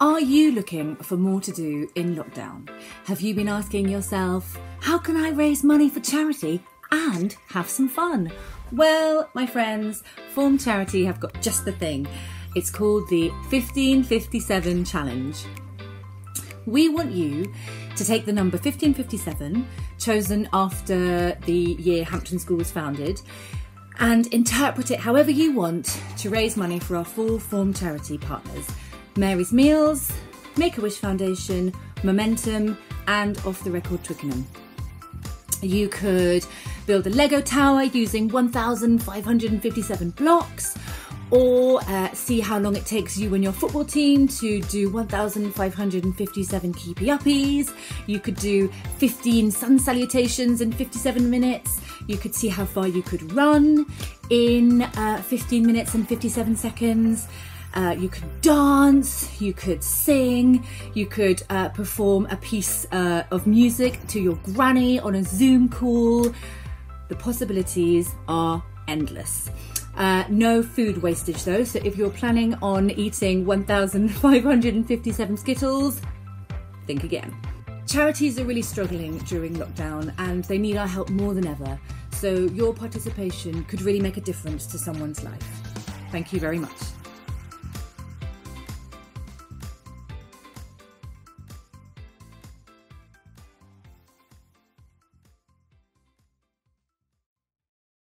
Are you looking for more to do in lockdown? Have you been asking yourself, how can I raise money for charity and have some fun? Well, my friends, Form Charity have got just the thing. It's called the 1557 Challenge. We want you to take the number 1557, chosen after the year Hampton School was founded, and interpret it however you want to raise money for our four form charity partners Mary's Meals, Make a Wish Foundation, Momentum, and Off the Record Twickenham. You could build a Lego tower using 1,557 blocks, or uh, see how long it takes you and your football team to do 1,557 keepy uppies. You could do 15 sun salutations in 57 minutes. You could see how far you could run in uh, 15 minutes and 57 seconds. Uh, you could dance, you could sing, you could uh, perform a piece uh, of music to your granny on a Zoom call. The possibilities are endless. Uh, no food wastage though, so if you're planning on eating 1,557 Skittles, think again. Charities are really struggling during lockdown and they need our help more than ever, so your participation could really make a difference to someone's life. Thank you very much.